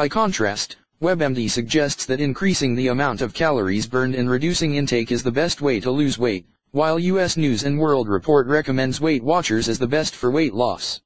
By contrast, WebMD suggests that increasing the amount of calories burned and reducing intake is the best way to lose weight, while US News & World Report recommends Weight Watchers as the best for weight loss.